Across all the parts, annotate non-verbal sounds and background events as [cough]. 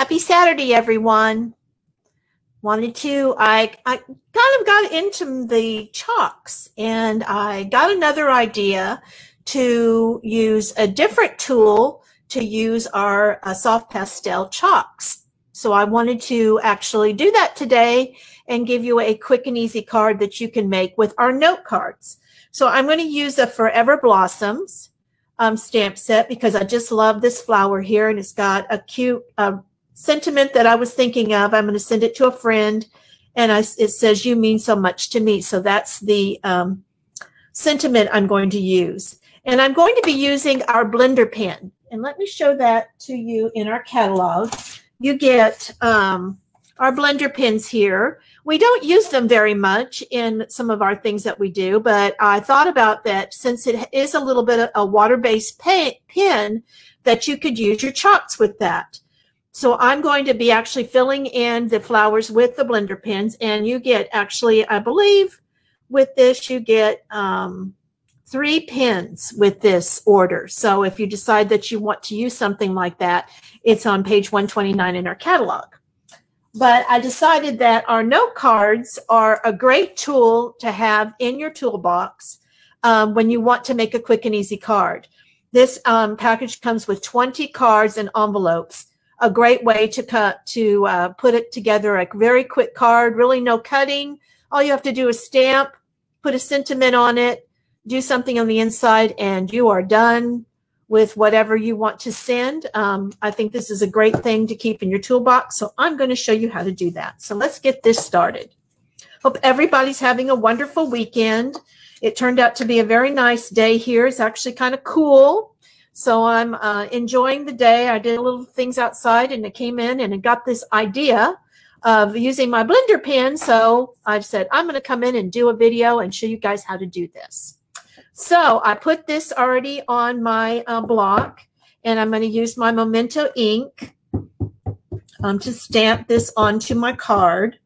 Happy Saturday, everyone. Wanted to, I, I kind of got into the chalks and I got another idea to use a different tool to use our uh, soft pastel chalks. So I wanted to actually do that today and give you a quick and easy card that you can make with our note cards. So I'm going to use a Forever Blossoms um, stamp set because I just love this flower here and it's got a cute uh, sentiment that I was thinking of. I'm going to send it to a friend and I, it says, you mean so much to me. So that's the um, sentiment I'm going to use. And I'm going to be using our blender pen. And let me show that to you in our catalog. You get um, our blender pens here. We don't use them very much in some of our things that we do, but I thought about that since it is a little bit of a water-based pen, that you could use your chalks with that. So I'm going to be actually filling in the flowers with the blender pens and you get actually, I believe, with this, you get um, three pins with this order. So if you decide that you want to use something like that, it's on page 129 in our catalog. But I decided that our note cards are a great tool to have in your toolbox um, when you want to make a quick and easy card. This um, package comes with 20 cards and envelopes. A great way to cut to uh, put it together a very quick card, really no cutting. All you have to do is stamp, put a sentiment on it, do something on the inside, and you are done with whatever you want to send. Um, I think this is a great thing to keep in your toolbox. So I'm going to show you how to do that. So let's get this started. Hope everybody's having a wonderful weekend. It turned out to be a very nice day here. It's actually kind of cool. So I'm uh, enjoying the day. I did a little things outside and I came in and I got this idea of using my blender pen. So I've said, I'm going to come in and do a video and show you guys how to do this. So I put this already on my uh, block and I'm going to use my Memento ink um, to stamp this onto my card.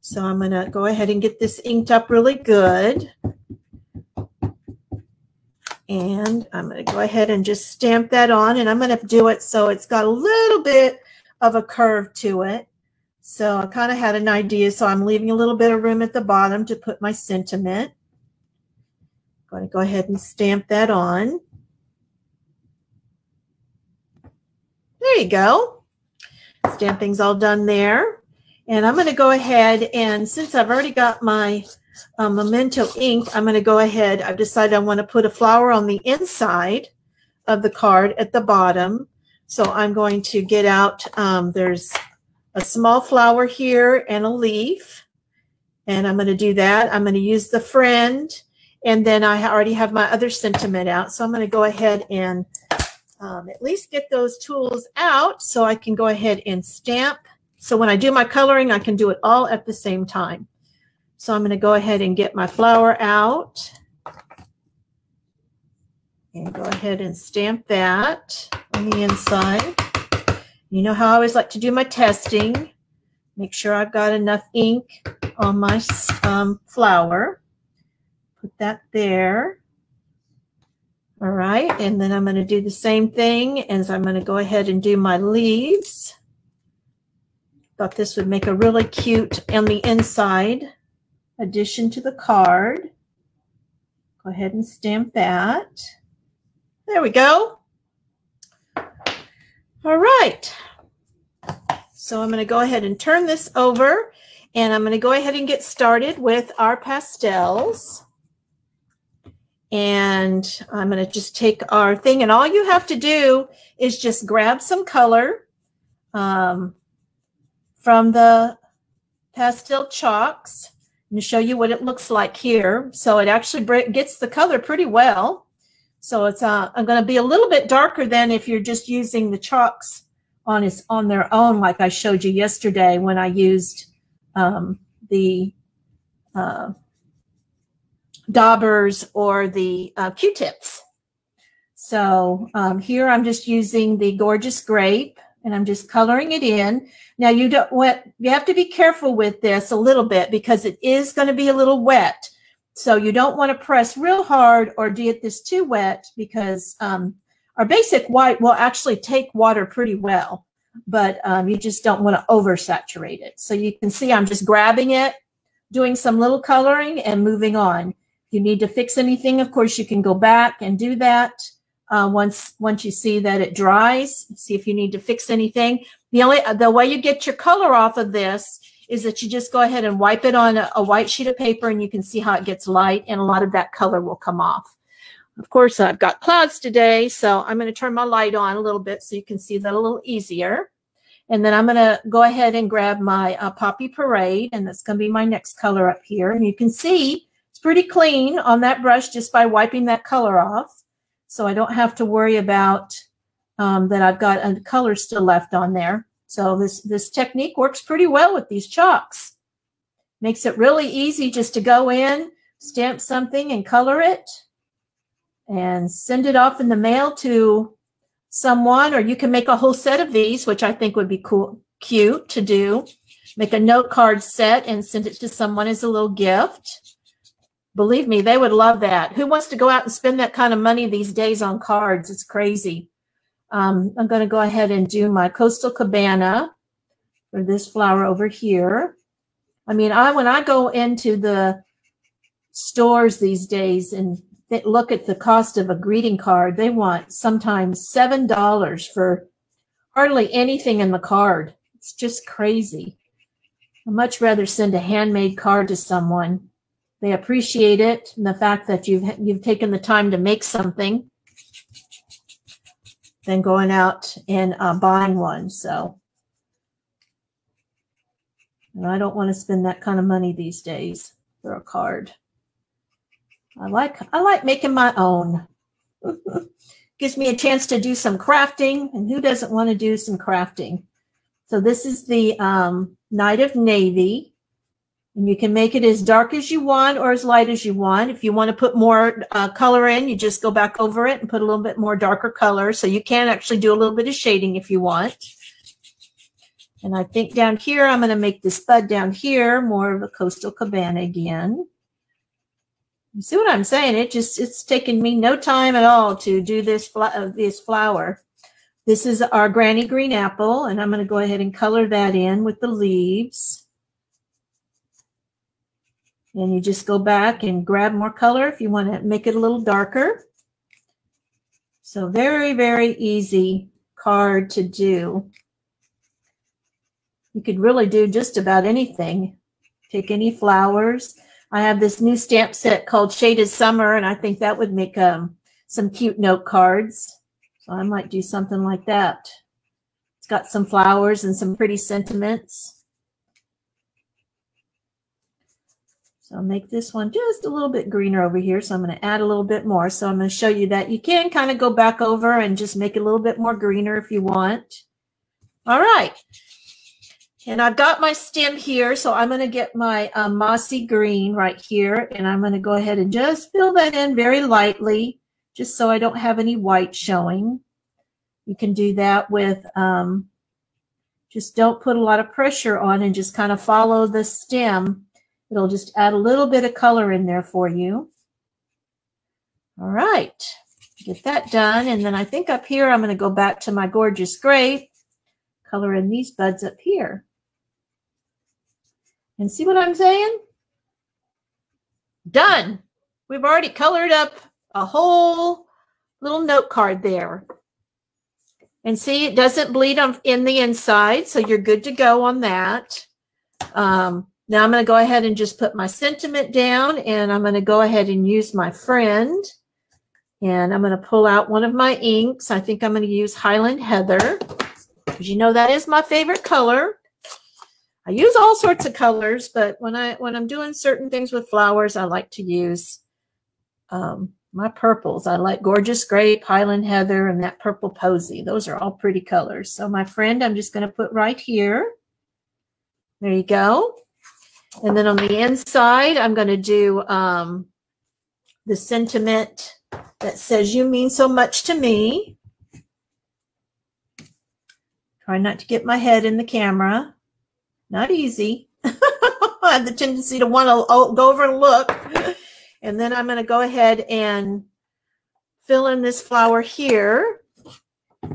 So I'm going to go ahead and get this inked up really good. And I'm going to go ahead and just stamp that on and I'm going to do it so it's got a little bit of a curve to it. So I kind of had an idea. So I'm leaving a little bit of room at the bottom to put my sentiment I'm going to go ahead and stamp that on. There you go. Stamping's all done there. And I'm going to go ahead and since I've already got my uh, Memento ink, I'm going to go ahead. I've decided I want to put a flower on the inside of the card at the bottom. So I'm going to get out, um, there's a small flower here and a leaf. And I'm going to do that. I'm going to use the friend and then I already have my other sentiment out. So I'm going to go ahead and um, at least get those tools out so I can go ahead and stamp. So when I do my coloring, I can do it all at the same time. So I'm going to go ahead and get my flower out. And go ahead and stamp that on the inside. You know how I always like to do my testing. Make sure I've got enough ink on my um, flower. Put that there. All right, and then I'm going to do the same thing as I'm going to go ahead and do my leaves. Thought this would make a really cute on the inside addition to the card. Go ahead and stamp that. There we go. All right. So I'm going to go ahead and turn this over and I'm going to go ahead and get started with our pastels. And I'm going to just take our thing. And all you have to do is just grab some color um, from the pastel chalks and show you what it looks like here. So it actually gets the color pretty well. So it's uh, I'm going to be a little bit darker than if you're just using the chalks on its on their own, like I showed you yesterday when I used um, the uh, daubers or the uh, Q-tips. So um, here I'm just using the Gorgeous Grape and I'm just coloring it in. Now you don't want, you have to be careful with this a little bit because it is going to be a little wet. So you don't want to press real hard or get this too wet because um, our basic white will actually take water pretty well. but um, you just don't want to oversaturate it. So you can see I'm just grabbing it, doing some little coloring and moving on. If you need to fix anything, of course, you can go back and do that uh, once once you see that it dries. See if you need to fix anything. The only the way you get your color off of this is that you just go ahead and wipe it on a, a white sheet of paper and you can see how it gets light and a lot of that color will come off. Of course, I've got clouds today, so I'm going to turn my light on a little bit so you can see that a little easier. And then I'm going to go ahead and grab my uh, Poppy Parade, and that's going to be my next color up here. And you can see it's pretty clean on that brush just by wiping that color off. So I don't have to worry about um, that I've got a color still left on there. So this, this technique works pretty well with these chalks. Makes it really easy just to go in, stamp something and color it and send it off in the mail to someone, or you can make a whole set of these, which I think would be cool, cute to do. Make a note card set and send it to someone as a little gift. Believe me, they would love that. Who wants to go out and spend that kind of money these days on cards? It's crazy. Um, I'm going to go ahead and do my Coastal Cabana for this flower over here. I mean, I when I go into the stores these days and look at the cost of a greeting card, they want sometimes $7 for hardly anything in the card. It's just crazy. I'd much rather send a handmade card to someone. They appreciate it and the fact that you've you've taken the time to make something than going out and uh, buying one. So and I don't want to spend that kind of money these days for a card. I like I like making my own. [laughs] Gives me a chance to do some crafting, and who doesn't want to do some crafting? So this is the um, Night of Navy. And you can make it as dark as you want or as light as you want. If you want to put more uh, color in, you just go back over it and put a little bit more darker color. So you can actually do a little bit of shading if you want. And I think down here, I'm going to make this bud down here more of a coastal cabana again. You see what I'm saying? It just, it's taken me no time at all to do this, uh, this flower. This is our granny green apple, and I'm going to go ahead and color that in with the leaves. And you just go back and grab more color if you want to make it a little darker. So very, very easy card to do. You could really do just about anything. Take any flowers. I have this new stamp set called Shaded Summer, and I think that would make um, some cute note cards. So I might do something like that. It's got some flowers and some pretty sentiments. I'll make this one just a little bit greener over here. So I'm going to add a little bit more. So I'm going to show you that you can kind of go back over and just make it a little bit more greener if you want. All right. And I've got my stem here, so I'm going to get my um, mossy green right here, and I'm going to go ahead and just fill that in very lightly, just so I don't have any white showing. You can do that with, um, just don't put a lot of pressure on and just kind of follow the stem. It'll just add a little bit of color in there for you. All right, get that done. And then I think up here, I'm going to go back to my gorgeous grape, color in these buds up here. And see what I'm saying? Done. We've already colored up a whole little note card there. And see, it doesn't bleed on, in the inside, so you're good to go on that. Um, now I'm going to go ahead and just put my sentiment down, and I'm going to go ahead and use my friend. And I'm going to pull out one of my inks. I think I'm going to use Highland Heather, because you know that is my favorite color. I use all sorts of colors, but when I when I'm doing certain things with flowers, I like to use um, my purples. I like Gorgeous Grape, Highland Heather, and that Purple Posy. Those are all pretty colors. So my friend, I'm just going to put right here. There you go. And then on the inside, I'm going to do um, the sentiment that says, you mean so much to me. Try not to get my head in the camera. Not easy. [laughs] I have the tendency to want to oh, go over and look. And then I'm going to go ahead and fill in this flower here.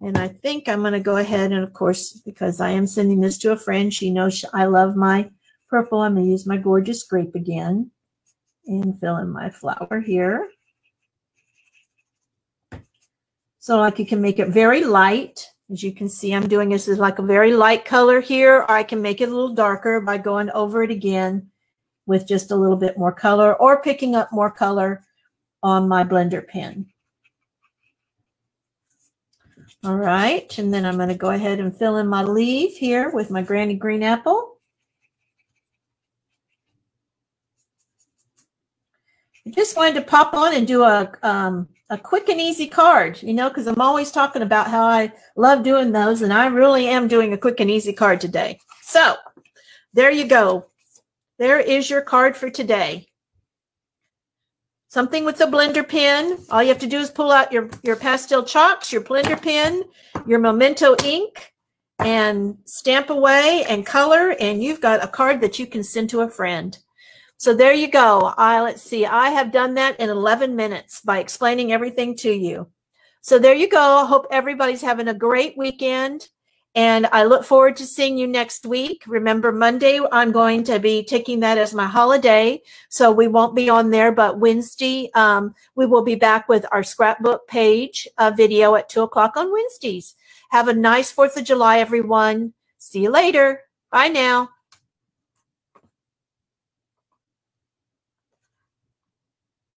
And I think I'm going to go ahead and, of course, because I am sending this to a friend, she knows I love my purple. I'm going to use my gorgeous grape again and fill in my flower here. So like you can make it very light. As you can see, I'm doing this is like a very light color here, or I can make it a little darker by going over it again with just a little bit more color or picking up more color on my blender pen. All right, and then I'm going to go ahead and fill in my leaf here with my Granny Green Apple. I just wanted to pop on and do a, um, a quick and easy card, you know, because I'm always talking about how I love doing those, and I really am doing a quick and easy card today. So there you go. There is your card for today something with a blender pen. All you have to do is pull out your, your pastel chalks, your blender pen, your Memento ink, and stamp away and color, and you've got a card that you can send to a friend. So there you go. I let's see. I have done that in 11 minutes by explaining everything to you. So there you go. I hope everybody's having a great weekend. And I look forward to seeing you next week. Remember, Monday, I'm going to be taking that as my holiday. So we won't be on there, but Wednesday, um, we will be back with our scrapbook page uh, video at 2 o'clock on Wednesdays. Have a nice 4th of July, everyone. See you later. Bye now.